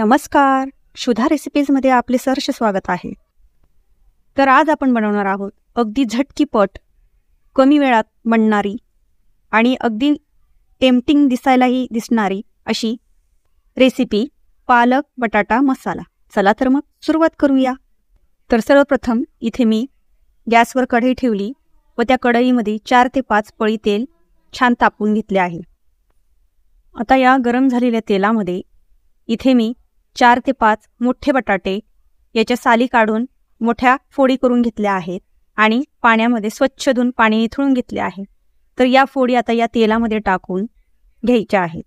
नमस्कार. क्षुधा रेसिपीजमध्ये आपले सहर्ष स्वागत आहे. तर आज आपण बनवणार आहोत अगदी झटकीपट कमी वेळात बनणारी आणि अगदी टेम्पटिंग दिसायलाही दिसणारी अशी रेसिपी पालक बटाटा मसाला. चला तर मग सुरुवात करूया. तर सर्वप्रथम इथे मी गॅसवर कढई ठेवली व त्या कढईमध्ये चार ते पाच पळी तेल छान तापवून घेतले आहे. आता या गरम झालेल्या तेलामध्ये इथे मी चार ते पाच मोठे बटाटे याच्या साली काढून मोठ्या फोडी करून घेतल्या आहेत आणि पाण्यामध्ये स्वच्छ धुवून पाणी निथळून घेतले आहे. तर या फोडी आता या तेलामध्ये टाकून घ्यायच्या आहेत.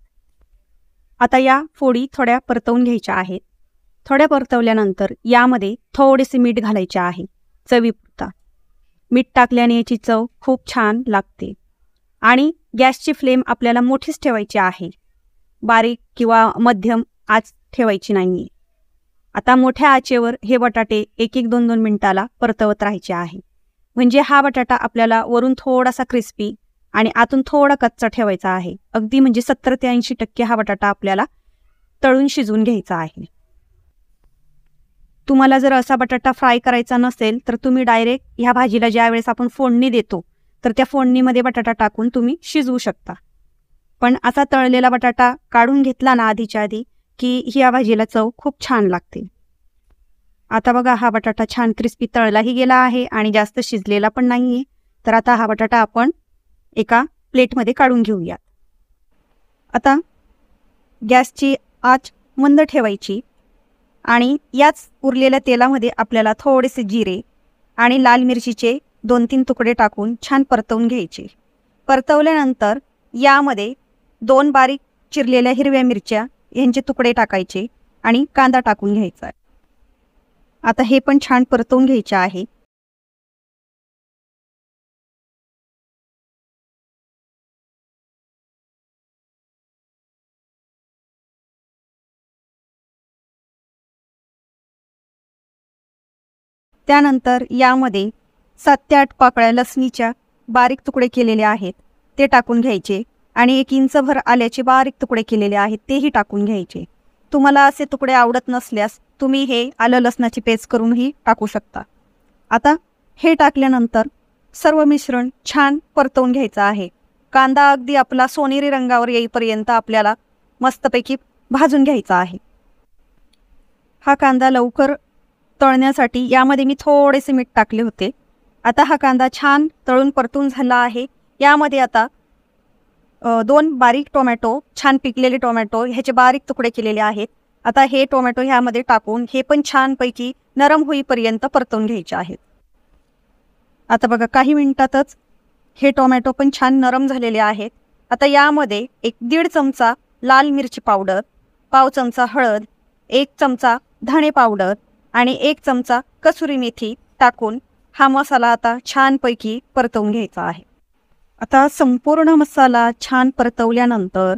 आता या फोडी थोड्या परतवून घ्यायच्या आहेत. थोड्या परतवल्यानंतर यामध्ये थोडेसे मीठ घालायचे आहे. चवीपुरता. मीठ टाकल्याने याची चव खूप छान लागते. आणि गॅसची फ्लेम आपल्याला मोठीच ठेवायची आहे. बारीक किंवा मध्यम आज ठेवायची नाही आता मोठ्या आचेवर हे बटाटे एक एक दोन दोन मिनिटाला परतवत राहायचे आहे. म्हणजे हा बटाटा आपल्याला वरून थोडासा क्रिस्पी आणि आतून थोडा कच्चा ठेवायचा आहे. अगदी म्हणजे सत्तर ते ऐंशी टक्के हा बटाटा आपल्याला तळून शिजवून घ्यायचा आहे. तुम्हाला जर असा बटाटा फ्राय करायचा नसेल तर तुम्ही डायरेक्ट ह्या भाजीला ज्या वेळेस आपण फोडणी देतो तर त्या फोडणीमध्ये बटाटा टाकून तुम्ही शिजवू शकता. पण असा तळलेला बटाटा काढून घेतला ना आधीच्या आधी की ह्या भाजीला चव खूप छान लागते. आता बघा हा बटाटा छान क्रिस्पी तळलाही गेला आहे आणि जास्त शिजलेला पण नाही आहे तर आता हा बटाटा आपण एका प्लेटमध्ये काढून घेऊयात. आता गॅसची आच मंद ठेवायची आणि याच उरलेल्या तेलामध्ये आपल्याला थोडेसे जिरे आणि लाल मिरचीचे दोन तीन तुकडे टाकून छान परतवून घ्यायचे. परतवल्यानंतर यामध्ये दोन बारीक चिरलेल्या हिरव्या मिरच्या यांचे तुकडे टाकायचे आणि कांदा टाकून घ्यायचा आता हे पण छान परतवून घ्यायचे आहे. त्यानंतर यामध्ये सात ते आठ पाकळ्या लसणीच्या बारीक तुकडे केलेले आहेत. ते टाकून घ्यायचे. आणि एक इंचभर आल्याचे बारीक तुकडे केलेले आहेत तेही टाकून घ्यायचे. तुम्हाला असे तुकडे आवडत नसल्यास तुम्ही हे आलं लसणाची पेस्ट करूनही टाकू शकता. आता हे टाकल्यानंतर सर्व मिश्रण छान परतवून घ्यायचं आहे. कांदा अगदी आपला सोनेरी रंगावर येईपर्यंत आपल्याला मस्तपैकी भाजून घ्यायचा आहे. हा कांदा लवकर तळण्यासाठी यामध्ये मी थोडेसे मीठ टाकले होते. आता हा कांदा छान तळून परतून झाला आहे. यामध्ये आता दोन बारीक टोमॅटो छान पिकलेले टोमॅटो ह्याचे बारीक तुकडे केलेले आहेत. आता हे टोमॅटो ह्यामध्ये टाकून हे पण छानपैकी नरम होईपर्यंत परतवून घ्यायचे आहेत. आता बघा काही मिनिटातच हे टोमॅटो पण छान नरम झालेले आहेत. आता यामध्ये एक दीड चमचा लाल मिरची पावडर पाव चमचा हळद एक चमचा धणे पावडर आणि एक चमचा कसुरी मेथी टाकून हा मसाला आता छानपैकी परतवून घ्यायचा आहे. आता संपूर्ण मसाला छान परतवल्यानंतर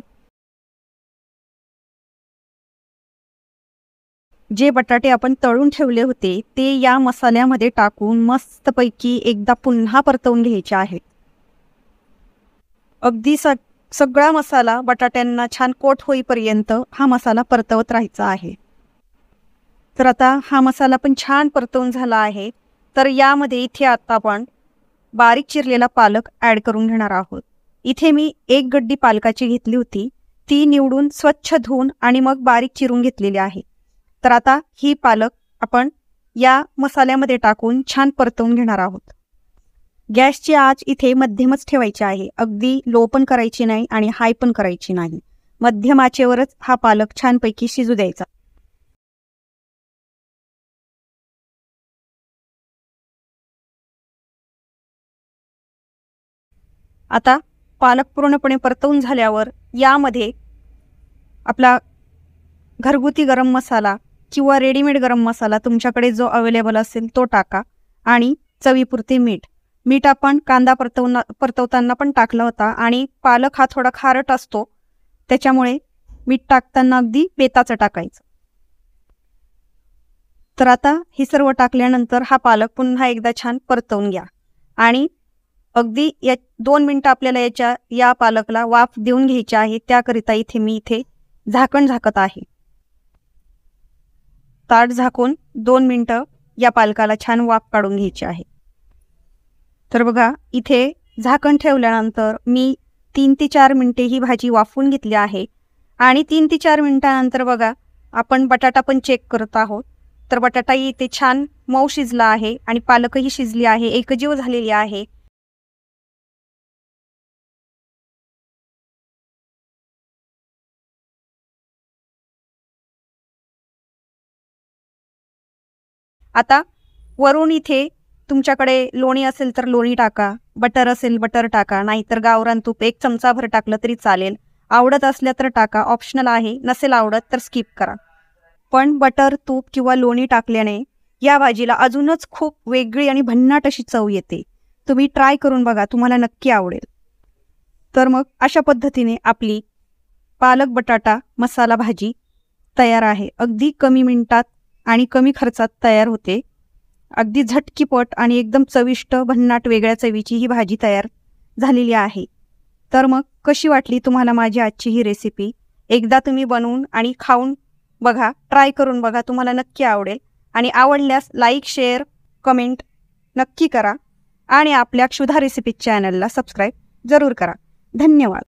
जे बटाटे आपण तळून ठेवले होते ते या मसाल्यामध्ये टाकून मस्तपैकी एकदा पुन्हा परतवून घ्यायचे आहेत. अगदी स सगळा मसाला बटाट्यांना छान कोट होईपर्यंत हा मसाला परतवत राहायचा आहे. तर आता हा मसाला पण छान परतवून झाला आहे. तर यामध्ये इथे आता आपण बारीक चिरलेला पालक ॲड करून घेणार आहोत. इथे मी एक गड्डी पालकाची घेतली होती. ती निवडून स्वच्छ धुवून आणि मग बारीक चिरून घेतलेली आहे. तर आता ही पालक आपण या मसाल्यामध्ये टाकून छान परतवून घेणार आहोत. गॅसची आच इथे मध्यमच ठेवायची आहे. अगदी लो पण करायची नाही आणि हाय पण करायची नाही. मध्यम आचेवरच हा पालक छानपैकी शिजू द्यायचा. आता पालक पूर्णपणे परतवून झाल्यावर यामध्ये आपला घरगुती गरम मसाला किंवा रेडीमेड गरम मसाला तुमच्याकडे जो अवेलेबल असेल तो टाका आणि चवीपुरते मीठ. मीठ आपण कांदा परतवना परतवताना पण टाकला होता आणि पालक हा थोडा खारट असतो त्याच्यामुळे मीठ टाकताना अगदी बेताचं टाकायचं. तर आता हे सर्व टाकल्यानंतर हा पालक पुन्हा एकदा छान परतवून घ्या आणि अगदी या दोन मिनटं आपल्याला याच्या या पालकला वाफ देऊन घ्यायची आहे. त्याकरिता इथे मी इथे झाकण झाकत आहे. ताट झाकून दोन मिनटं या पालकाला छान वाफ काढून घ्यायची आहे. तर बघा इथे झाकण ठेवल्यानंतर मी तीन ते चार मिनटे ही भाजी वाफवून घेतली आहे. आणि तीन ते चार मिनटानंतर बघा आपण बटाटा पण चेक करत आहोत. तर बटाटाही इथे छान मऊ शिजला आहे आणि पालकही शिजली आहे. एकजीव झालेली आहे. आता वरून इथे तुमच्याकडे लोणी असेल तर लोणी टाका बटर असेल बटर टाका नाहीतर गावरान तूप एक चमचाभर टाकलं तरी चालेल. आवडत असल्या तर टाका ऑप्शनल आहे नसेल आवडत तर स्किप करा. पण बटर तूप किंवा लोणी टाकल्याने या भाजीला अजूनच खूप वेगळी आणि भन्नाट अशी चव येते. तुम्ही ट्राय करून बघा तुम्हाला नक्की आवडेल. तर मग अशा पद्धतीने आपली पालक बटाटा मसाला भाजी तयार आहे. अगदी कमी मिनिटात आणि कमी खर्चात तयार होते. अगदी झटकीपट आणि एकदम चविष्ट भन्नाट वेगळ्या चवीची ही भाजी तयार झालेली आहे. तर मग कशी वाटली तुम्हाला माझी आजची ही रेसिपी एकदा तुम्ही बनवून आणि खाऊन बघा ट्राय करून बघा तुम्हाला नक्की आवडेल. आणि आवडल्यास लाईक शेअर कमेंट नक्की करा. आणि आपल्या क्षुधा रेसिपी चॅनलला सबस्क्राईब जरूर करा. धन्यवाद.